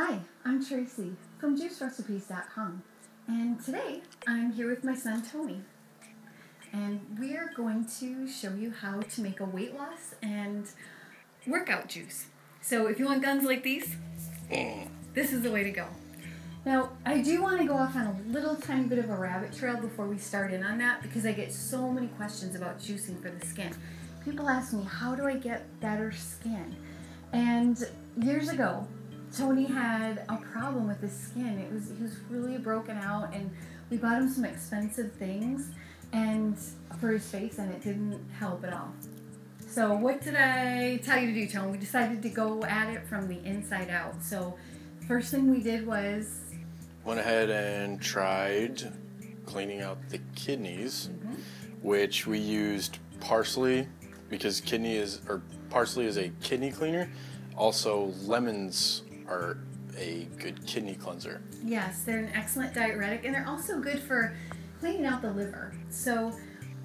Hi, I'm Tracee from JuiceRecipes.com, and today I'm here with my son Tony. And we are going to show you how to make a weight loss and workout juice. So if you want guns like these, this is the way to go. Now, I do want to go off on a little tiny bit of a rabbit trail before we start in on that because I get so many questions about juicing for the skin. People ask me, how do I get better skin? And years ago, Tony had a problem with his skin. It was he was really broken out, and we bought him some expensive things, and for his face, and it didn't help at all. So what did I tell you to do, Tony? We decided to go at it from the inside out. So first thing we did was Went ahead and tried cleaning out the kidneys, mm-hmm. which we used parsley because kidney is or parsley is a kidney cleaner. Also, lemons are a good kidney cleanser. Yes, they're an excellent diuretic and they're also good for cleaning out the liver. So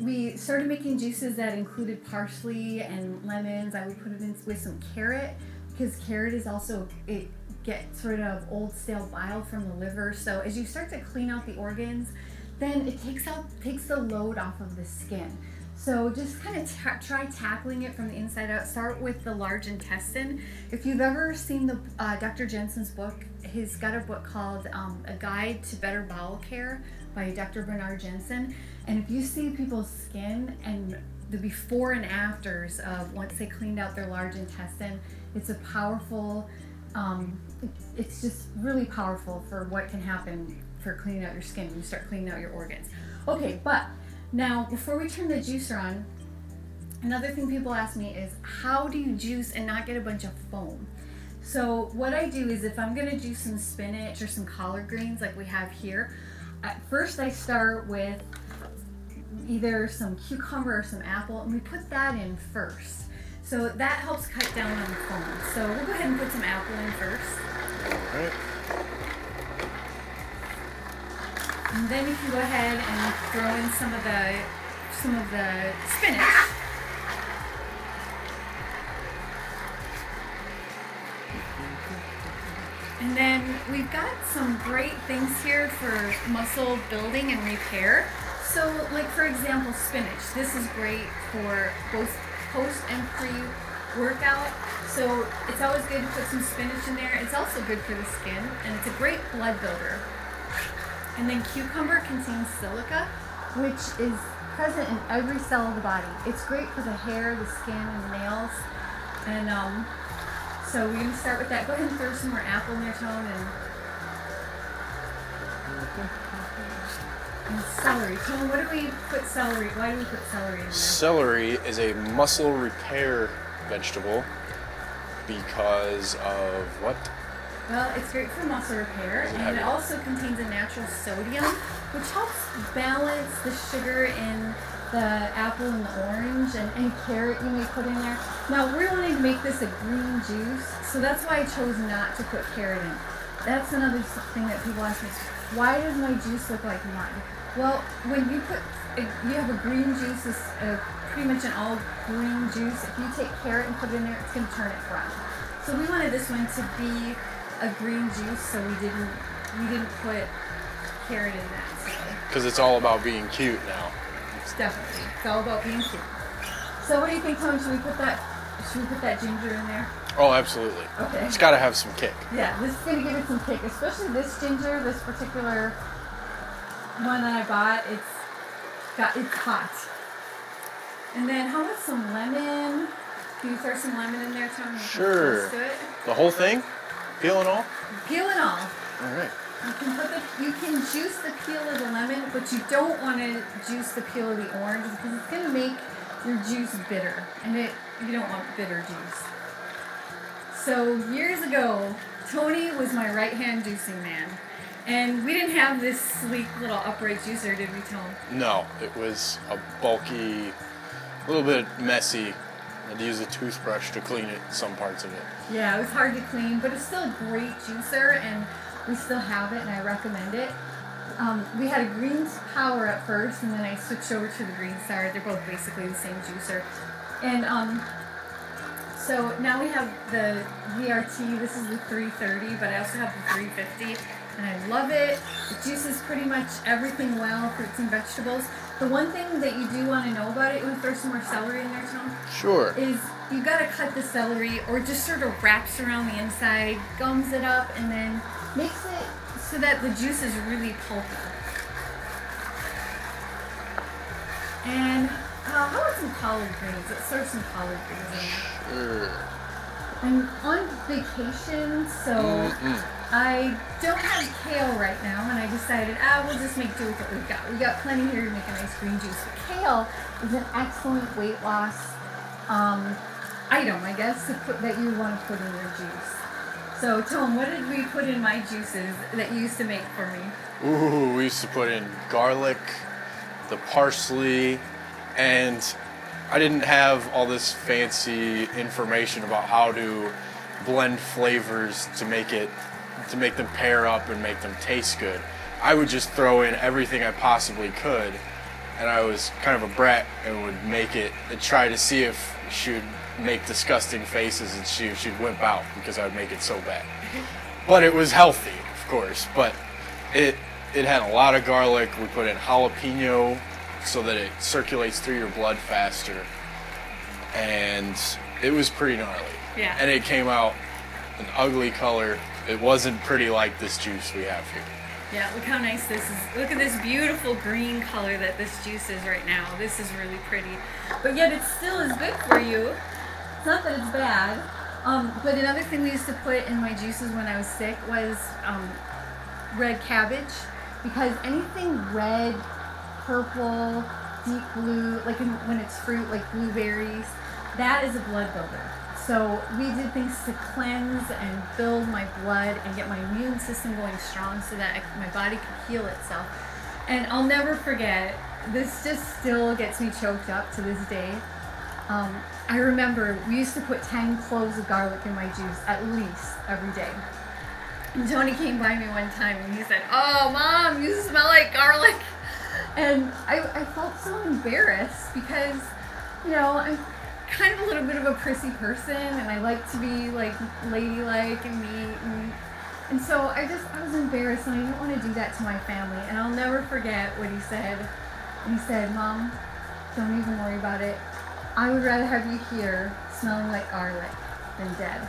we started making juices that included parsley and lemons. I would put it in with some carrot because carrot is also it gets rid of old stale bile from the liver. So as you start to clean out the organs, then it takes out takes the load off of the skin. So just kind of ta- try tackling it from the inside out. Start with the large intestine. If you've ever seen the uh, Dr. Jensen's book, he's got a book called um, A Guide to Better Bowel Care by Dr. Bernard Jensen. And if you see people's skin and the before and afters of once they cleaned out their large intestine, it's a powerful. Um, it's just really powerful for what can happen for cleaning out your skin when you start cleaning out your organs. Okay, but now, before we turn the juicer on, another thing people ask me is how do you juice and not get a bunch of foam? So, what I do is if I'm going to juice some spinach or some collard greens like we have here, at first I start with either some cucumber or some apple, and we put that in first. So that helps cut down on the foam. So we'll go ahead and put some apple in first. And then you can go ahead and throw in some of the some of the spinach. And then we've got some great things here for muscle building and repair. So, like for example, spinach. This is great for both post and pre workout. So, it's always good to put some spinach in there. It's also good for the skin, and it's a great blood builder. And then cucumber contains silica, which is present in every cell of the body. It's great for the hair, the skin, and the nails. And um, so we're gonna start with that. Go ahead and throw some more apple in there, Tone, and, and celery. Tone, what do we put celery? Why do we put celery in there? Celery is a muscle repair vegetable because of what? Well, it's great for muscle repair, it and it also contains a natural sodium, which helps balance the sugar in the apple and the orange and, and carrot you may put in there. Now, we're wanting to make this a green juice, so that's why I chose not to put carrot in. That's another thing that people ask me, why does my juice look like mud? Well, when you put, you have a green juice, it's uh, pretty much an all green juice. If you take carrot and put it in there, it's going to turn it brown. So we wanted this one to be a green juice, so we didn't we didn't put carrot in that. So Because it's all about being cute now. it's definitely it's all about being cute. So what do you think, Tony? Should we put that should we put that ginger in there? Oh, absolutely. Okay. It's got to have some kick. Yeah, this is gonna give it some kick, especially this ginger, this particular one that I bought. It's got it's hot. And then how about some lemon? Can you throw some lemon in there, Tony? Sure. The whole thing? Peel and all? Peel and all. All right. You can put the you can juice the peel of the lemon, but you don't want to juice the peel of the orange because it's gonna make your juice bitter, and it you don't want bitter juice. So years ago, Tony was my right hand juicing man, and we didn't have this sleek little upright juicer, did we, Tony? No, it was a bulky, a little bit messy. I had to use a toothbrush to clean it, some parts of it. Yeah, it was hard to clean, but it's still a great juicer, and we still have it, and I recommend it. Um, we had a Greens Power at first, and then I switched over to the Green Star. They're both basically the same juicer. And um, So now we have the VRT. This is the 330, but I also have the 350, and I love it. It juices pretty much everything well, fruits and vegetables. The one thing that you do want to know about it, to throw some more celery in there, Tone? Sure. is you gotta cut the celery or just sort of wraps around the inside, gums it up, and then makes it so that the juice is really pulpy. And uh, how about some collard greens? Let's throw some collard greens in there. Sure. I'm on vacation, so Mm-mm. I don't have kale right now, and I decided, ah, we'll just make do with what we've got. We got plenty here to make a nice green juice. But kale is an excellent weight loss um, item, I guess, put, that you want to put in your juice. So, Tone, what did we put in my juices that you used to make for me? Ooh, we used to put in garlic, the parsley, and I didn't have all this fancy information about how to blend flavors to make it to make them pair up and make them taste good. I would just throw in everything I possibly could, and I was kind of a brat and would make it and try to see if she would make disgusting faces and she she'd wimp out because I would make it so bad. But it was healthy, of course. But it it had a lot of garlic. We put in jalapeno so that it circulates through your blood faster, and it was pretty gnarly. Yeah. And it came out an ugly color. It wasn't pretty like this juice we have here. Yeah, look how nice this is. Look at this beautiful green color that this juice is right now. This is really pretty. But yet it still is good for you. It's not that it's bad. Um, but another thing we used to put in my juices when I was sick was um, red cabbage. Because anything red, purple, deep blue, like in, when it's fruit, like blueberries, that is a blood builder. So we did things to cleanse and build my blood and get my immune system going strong so that I, my body could heal itself. And I'll never forget, this just still gets me choked up to this day. Um, I remember we used to put 10 cloves of garlic in my juice at least every day. And Tony came by me one time and he said, Oh, mom, you smell like garlic. And I, I felt so embarrassed because, you know, I'm kind of a little bit of a prissy person and I like to be like ladylike and neat and and so I just I was embarrassed and I didn't want to do that to my family and I'll never forget what he said. He said, Mom, don't even worry about it. I would rather have you here smelling like garlic than dead.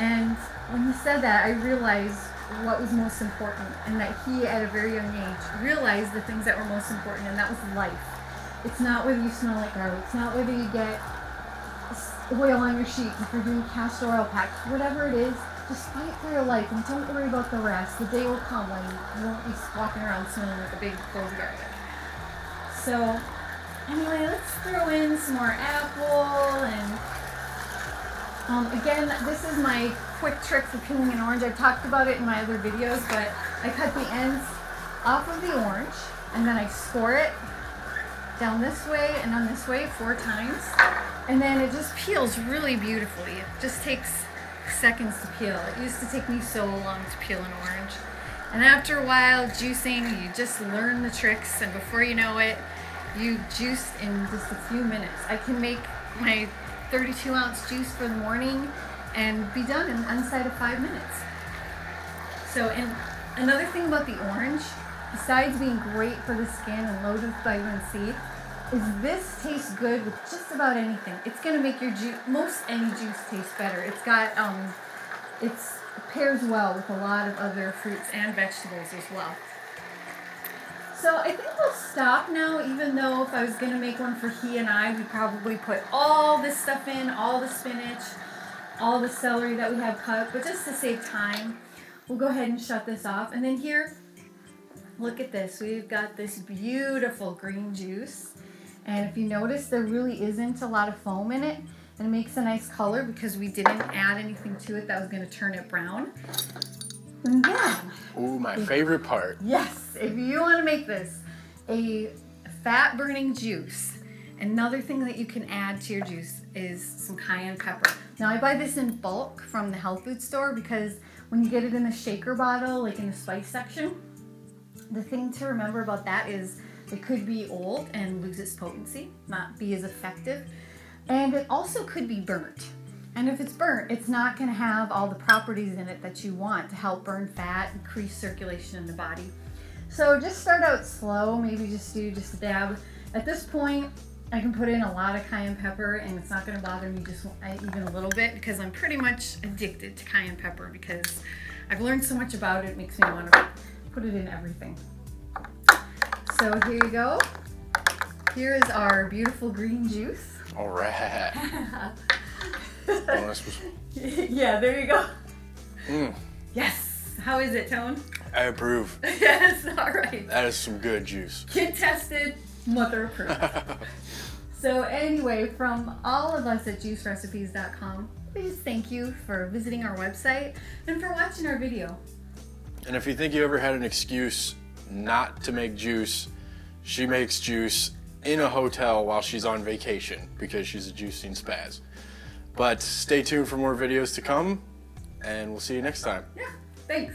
And when he said that, I realized what was most important and that he, at a very young age, realized the things that were most important, and that was life. It's not whether you smell like garlic, it's not whether you get oil on your sheet, if you're doing castor oil packs, whatever it is, just fight for your life and don't worry about the rest. The day will come when you won't be walking around smelling like a big clove of. So, anyway, let's throw in some more apple and um, again, this is my quick trick for peeling an orange. I've talked about it in my other videos, but I cut the ends off of the orange and then I score it down this way and down this way four times. And then it just peels really beautifully. It just takes seconds to peel. It used to take me so long to peel an orange. And after a while, juicing, you just learn the tricks, and before you know it, you juice in just a few minutes. I can make my 32 ounce juice for the morning and be done in inside of five minutes. So, and another thing about the orange, besides being great for the skin and loaded with vitamin C, is this tastes good with just about anything. It's gonna make your juice, most any juice taste better. It's got, um, it's pairs well with a lot of other fruits and vegetables as well. So I think we'll stop now, even though if I was gonna make one for he and I, we'd probably put all this stuff in, all the spinach, all the celery that we have cut, but just to save time, we'll go ahead and shut this off. And then here, look at this. We've got this beautiful green juice. And if you notice, there really isn't a lot of foam in it. And it makes a nice color because we didn't add anything to it that was gonna turn it brown. And then, Ooh, my favorite part. Yes, if you want to make this a fat burning juice, another thing that you can add to your juice is some cayenne pepper. Now, I buy this in bulk from the health food store because when you get it in a shaker bottle, like in the spice section, the thing to remember about that is it could be old and lose its potency, not be as effective, and it also could be burnt. And if it's burnt, it's not going to have all the properties in it that you want to help burn fat, increase circulation in the body. So just start out slow, maybe just do just a dab. At this point, I can put in a lot of cayenne pepper and it's not going to bother me just even a little bit because I'm pretty much addicted to cayenne pepper because I've learned so much about it, it makes me want to put it in everything. So here you go. Here is our beautiful green juice. All right. yeah, there you go. Mm. Yes. How is it, Tone? I approve. yes, all right. That is some good juice. Kid tested, mother approved. so anyway, from all of us at juicerecipes.com, please thank you for visiting our website and for watching our video. And if you think you ever had an excuse not to make juice, she makes juice in a hotel while she's on vacation because she's a juicing spaz. But stay tuned for more videos to come, and we'll see you next time. Yeah, thanks.